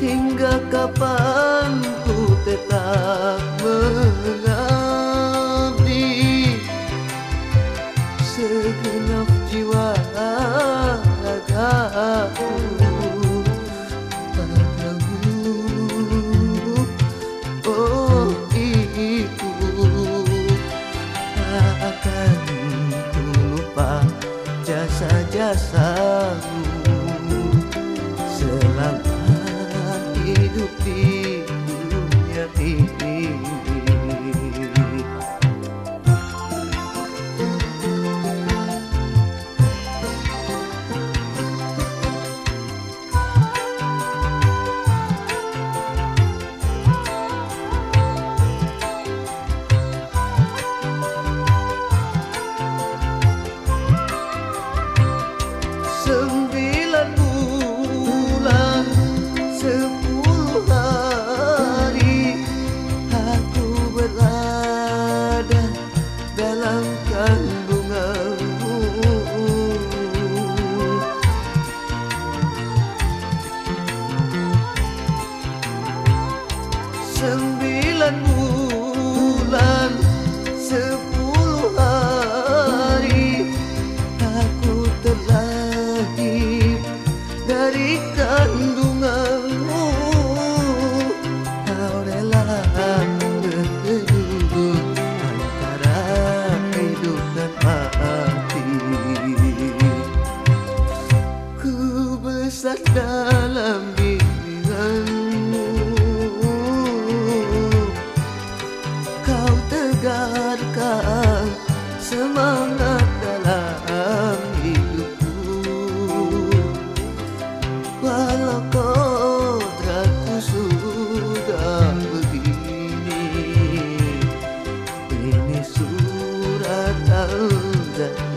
Hingga kapan ku tetap mengabdi Segenap jiwa ragaku Padamu Oh itu Tak akan ku lupa Jasa-jasa Hallelujah. Dalam besar dalam bimbinganmu Kau tegarkan semangat dalam hidupku. Walau kodratku sudah begini Ini surat al-zahri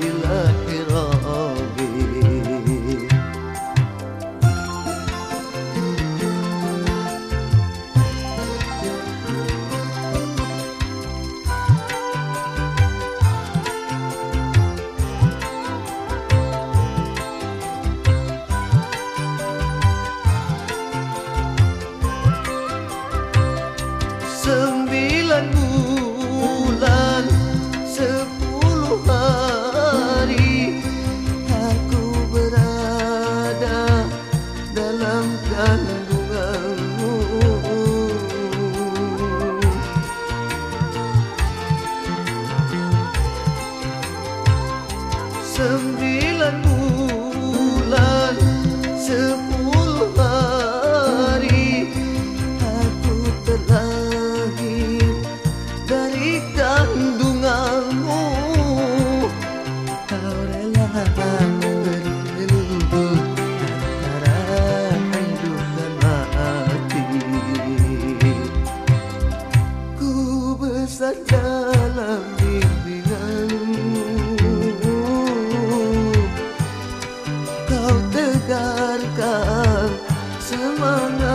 Sembilan bulan. Sepuluh semanas